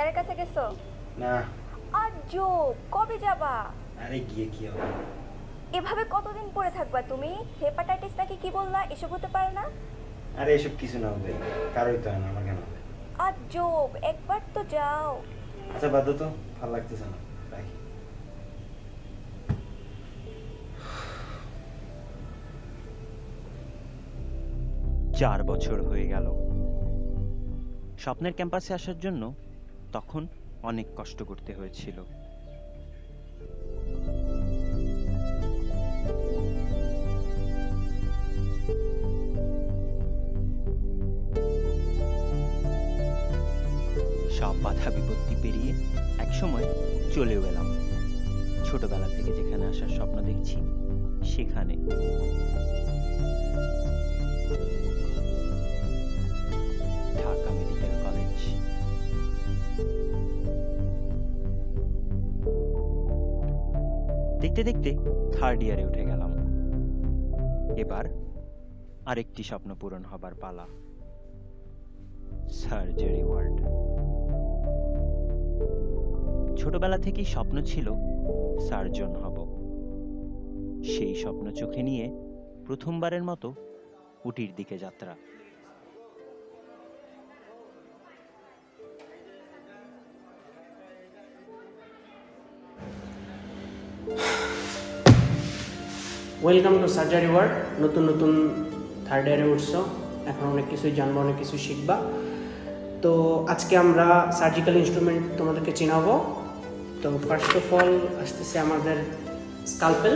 ডাক্তারের কাছে গেছো? না। আজো কবে যাবা? আরে গিয়ে কি হবে? এভাবে কতদিন পরে থাকবা তুমি? হেপাটাইটিস নাকি কি বললা? এসব হতে পারে না? আরে এসব কিছু না হবে। কারোই তো না আমার কেন হবে। আজব একবার তো যাও। আচ্ছা বাদ দাও তো। ভালো লাগতেছে না। রাখি চার বছর হয়ে গেল। স্বপ্নের ক্যাম্পাসে আসার জন্য তখন অনেক কষ্ট করতে হয়েছিল। সব বাধা বিপত্তি পেরিয়ে একসময় চলেও এলাম। ছোটবেলা থেকে যেখানে আসার স্বপ্ন দেখছি, সেখানে। দেখতে দেখতে থার্ড ইয়ারে উঠে গেলাম। এবার আরেকটি স্বপ্ন পূরণ হবার পালা। সার্জারি ওয়ার্ড ছোটবেলা থেকেই স্বপ্ন ছিল সার্জন হব। সেই স্বপ্ন চোখে নিয়ে প্রথমবারের মতো উটির দিকে যাত্রা। ওয়েলকাম টু সার্জারি ওয়ার্ড নতুন নতুন থার্ড ইয়ারে উঠছো এখন অনেক কিছুই জানব, অনেক কিছু শিখবা। তো আজকে আমরা সার্জিক্যাল ইনস্ট্রুমেন্ট তোমাদেরকে চেনাবো। তো ফার্স্ট অফ অল আসতেছে আমাদের স্কালপেল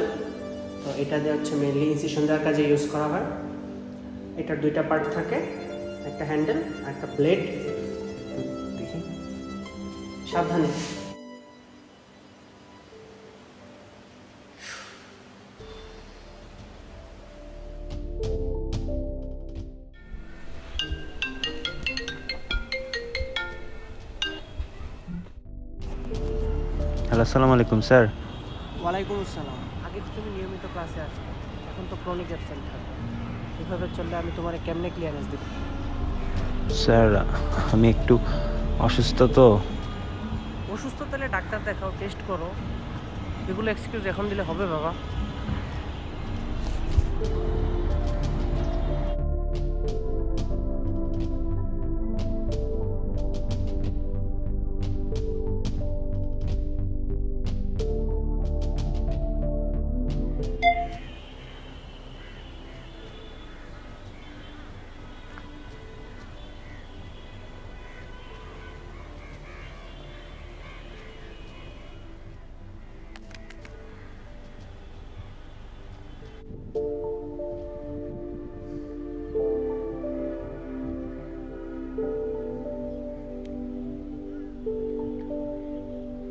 তো এটা দিয়ে হচ্ছে মেনলি ইনসিশন দেওয়ার কাজে ইউজ করা হয়। এটার দুইটা পার্ট থাকে, একটা হ্যান্ডেল আর একটা দেখি। সাবধানে। হ্যালো আসসালামু আলাইকুম স্যার। ওয়ালাইকুম আসসালাম। আগে তো তুমি নিয়মিত ক্লাসে আসো এখন তো ক্রনিক অ্যাবসেন্ট থাকো। এভাবে চললে আমি তোমার কেমনে ক্লিয়ারেন্স দিব? স্যার আমি একটু অসুস্থ তো। অসুস্থ তাহলে ডাক্তার দেখাও টেস্ট করো। এগুলো এক্সকিউজ এখন দিলে হবে বাবা।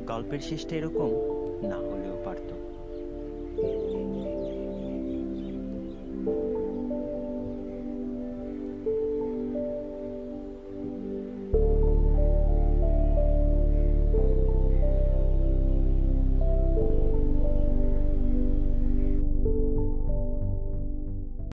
গল্পের শেষটা এরকম না হলেও পারত।